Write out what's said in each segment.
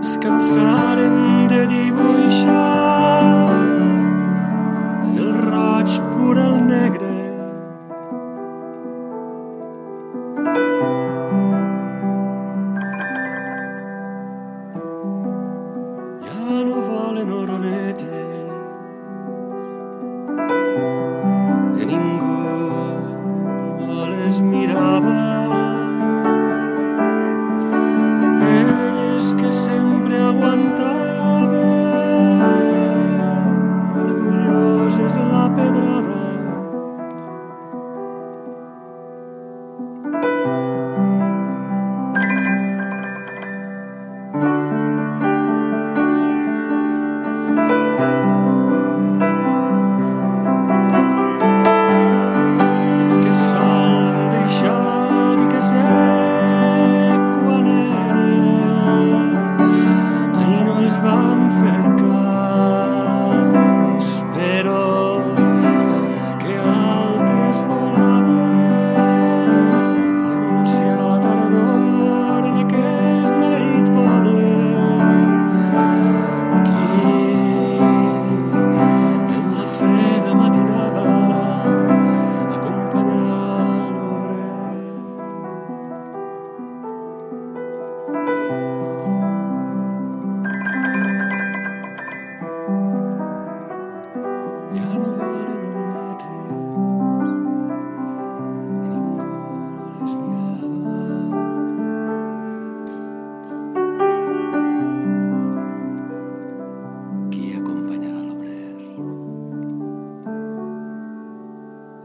es cansaren de dibuixar en el roig pur el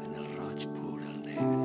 en el Rajpur name.